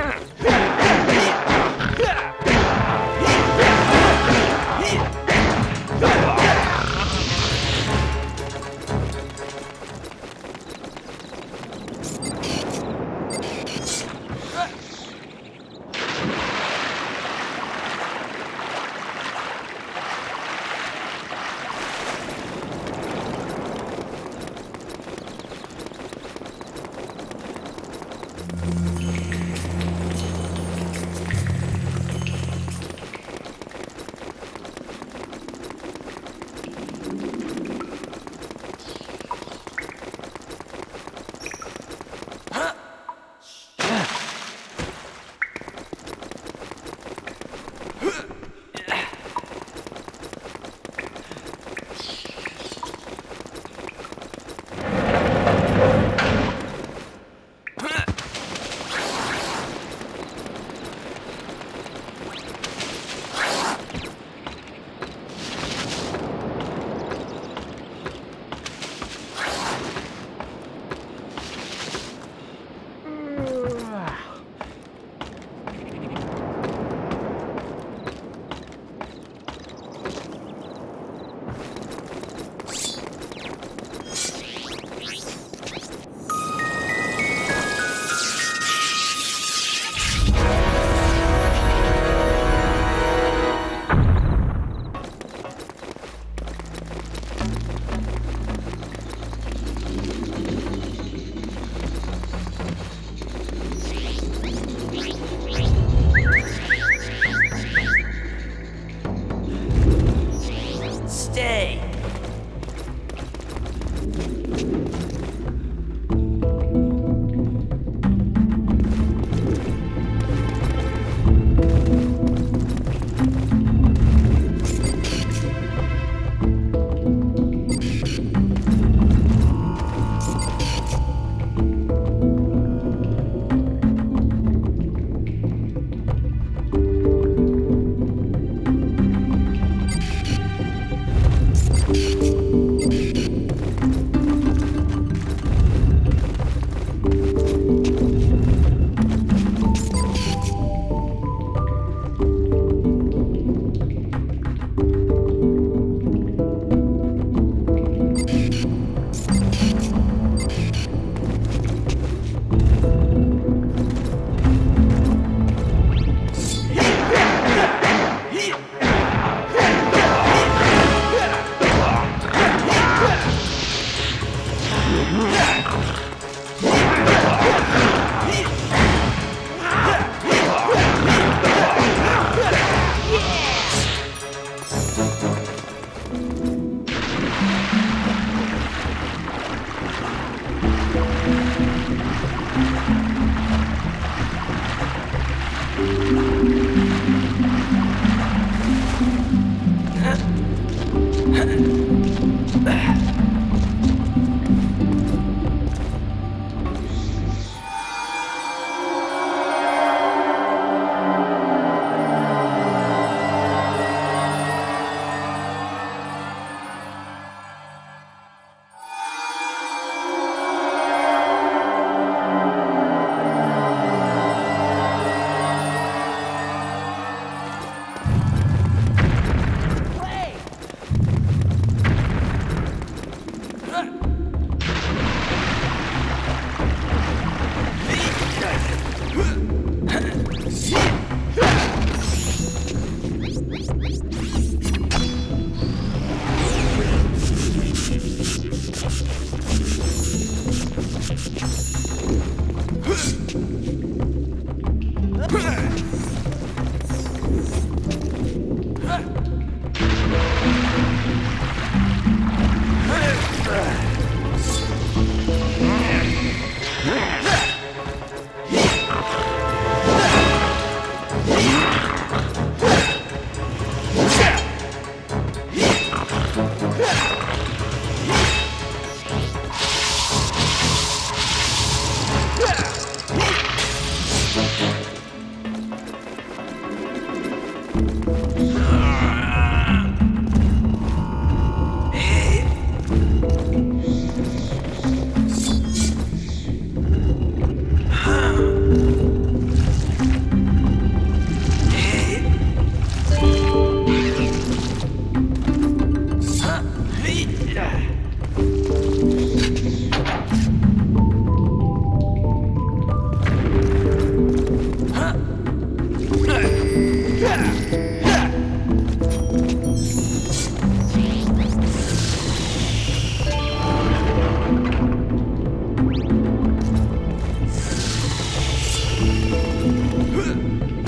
Ah! Huh!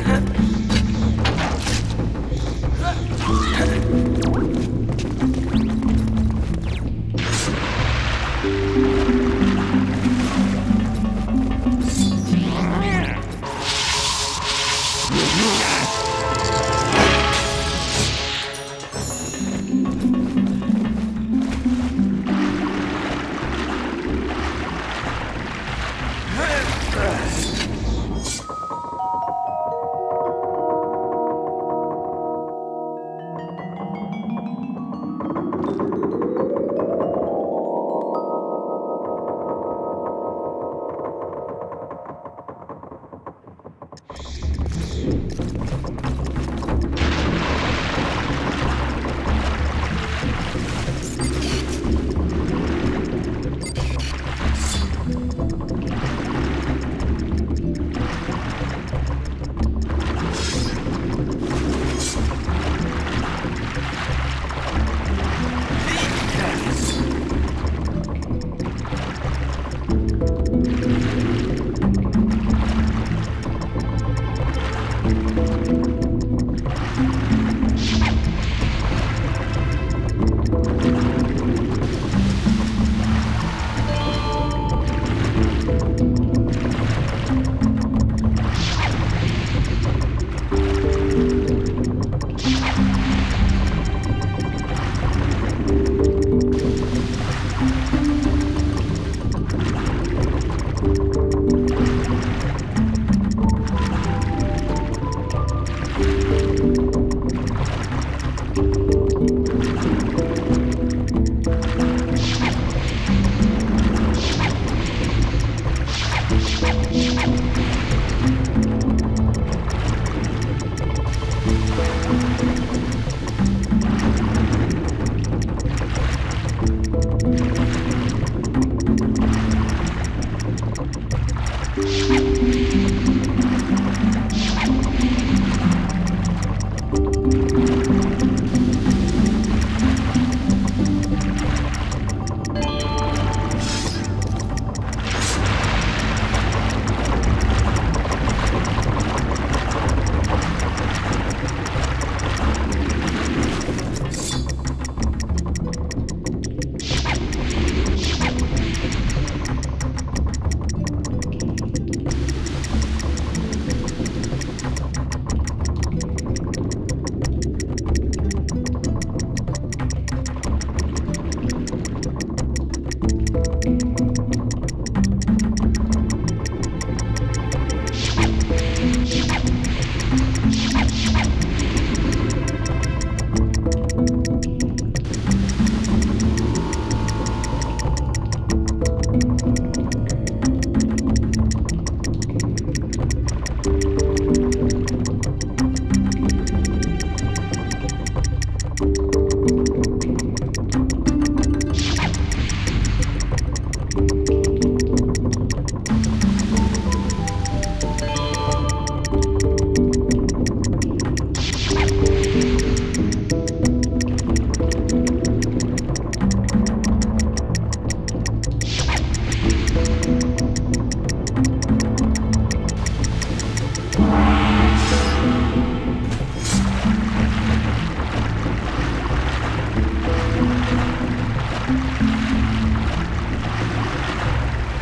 Huh?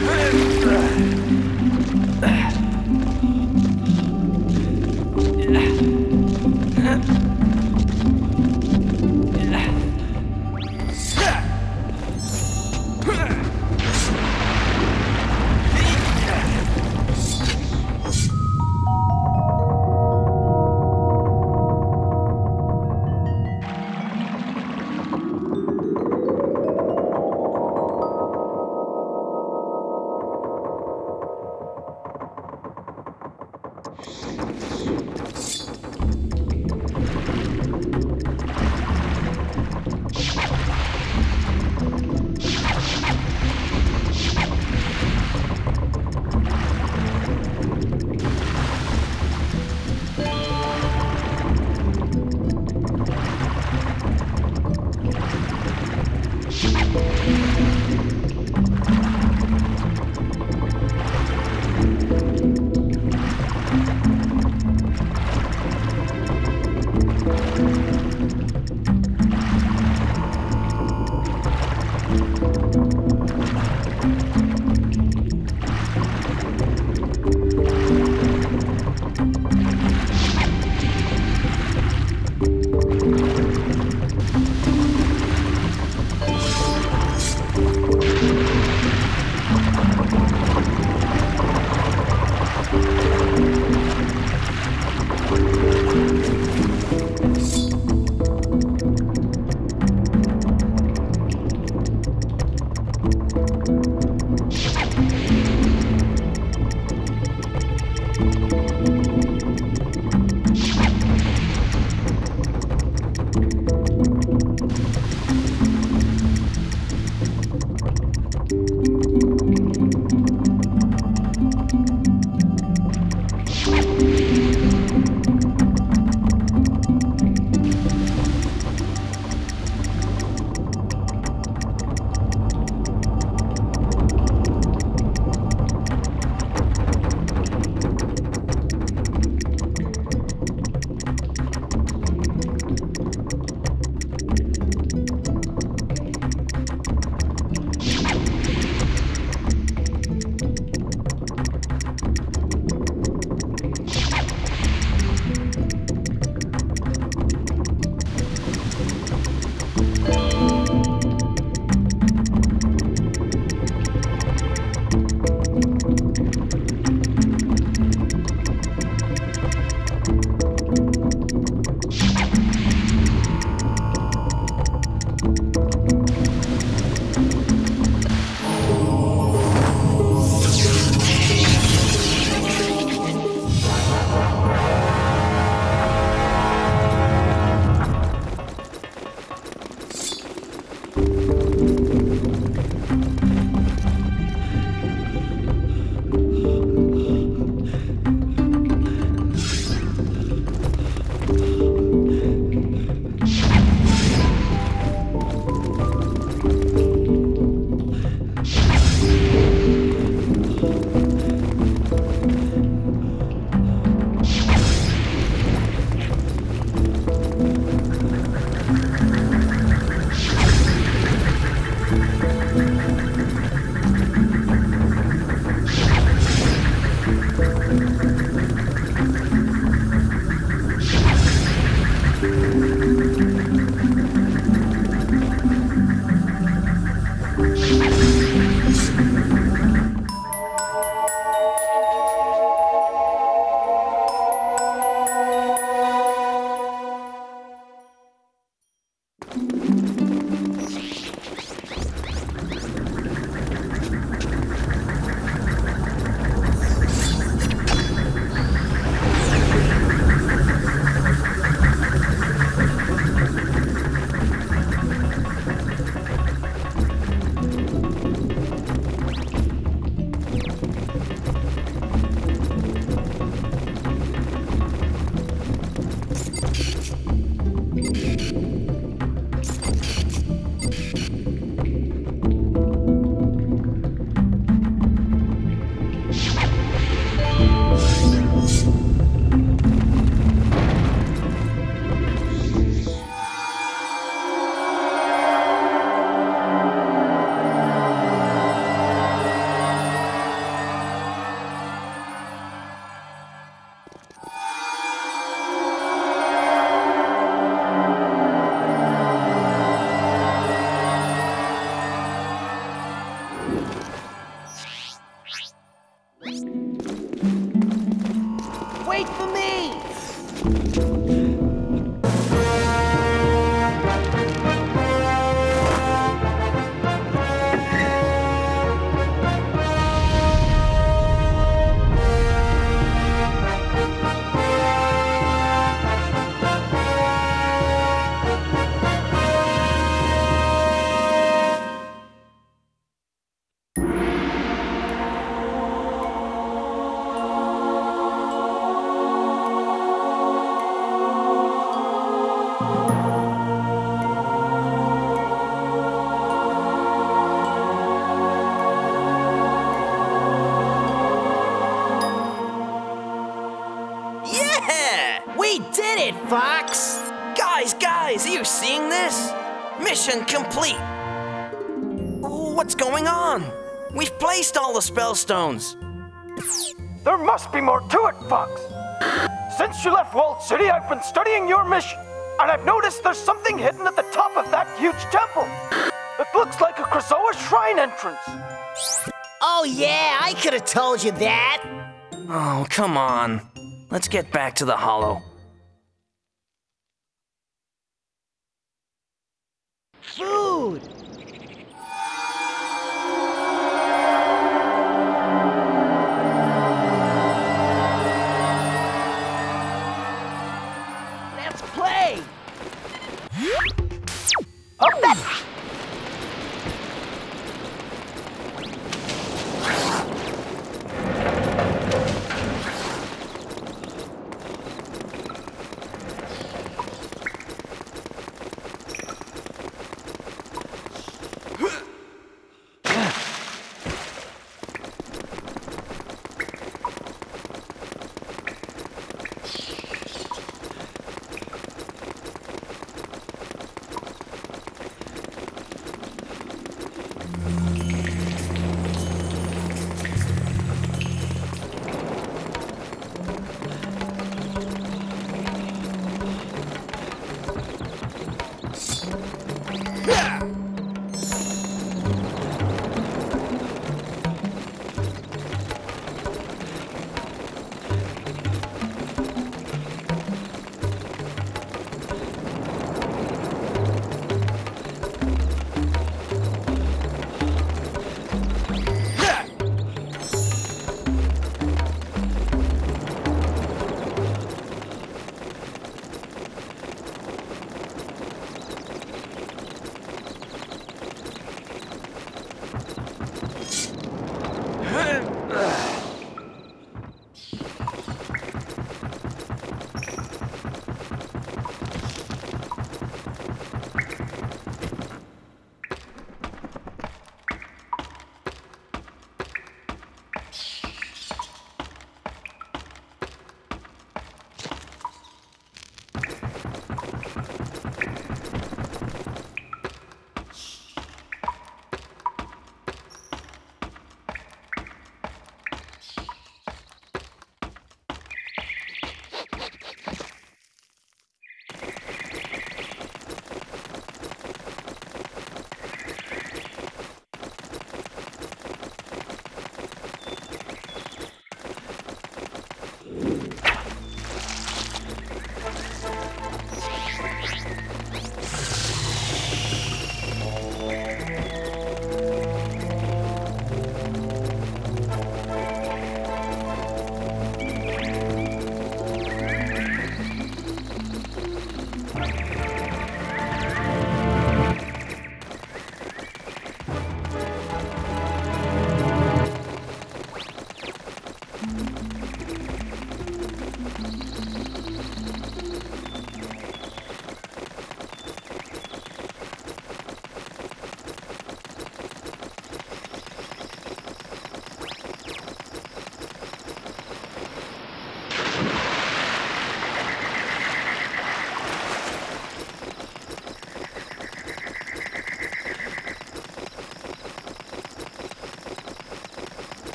Friends, friends. On? We've placed all the spell stones. There must be more to it, Fox. Since you left Walled City, I've been studying your mission, and I've noticed there's something hidden at the top of that huge temple. It looks like a Krazoa shrine entrance. Oh, yeah, I could have told you that. Oh, come on. Let's get back to the hollow.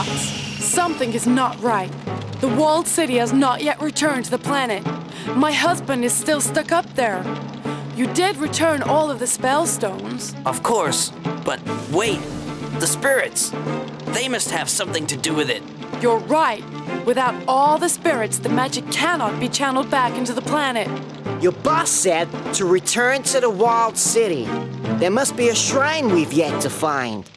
Fox, something is not right. The walled city has not yet returned to the planet. My husband is still stuck up there. You did return all of the spell stones. Of course, but wait. The spirits. They must have something to do with it. You're right. Without all the spirits, the magic cannot be channeled back into the planet. Your boss said to return to the walled city. There must be a shrine we've yet to find.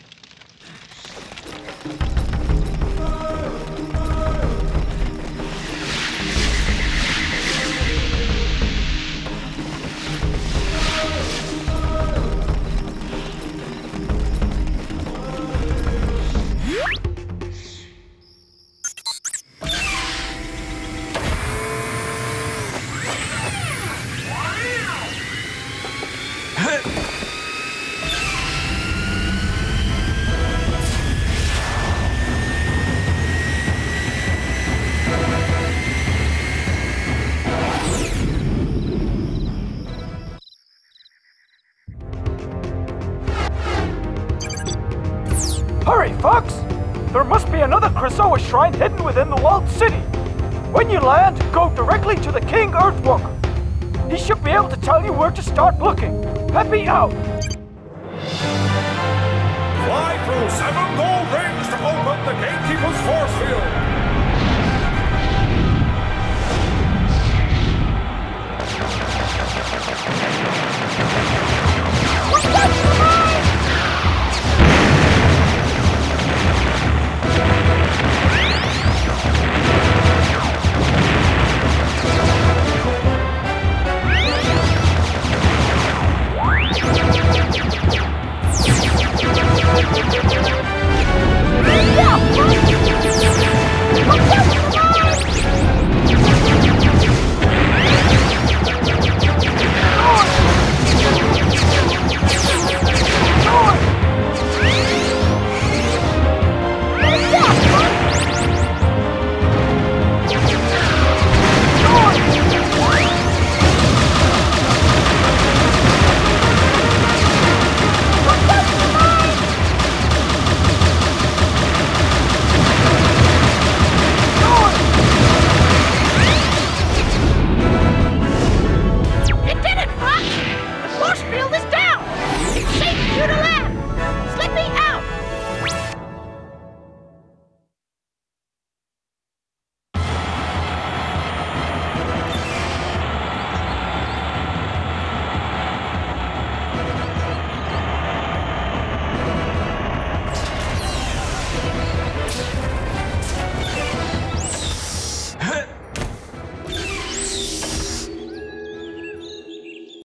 Within the walled city. When you land, go directly to the King Earthwalker. He should be able to tell you where to start looking. Peppy out! Fly through seven gold rings to open the gatekeeper's force field.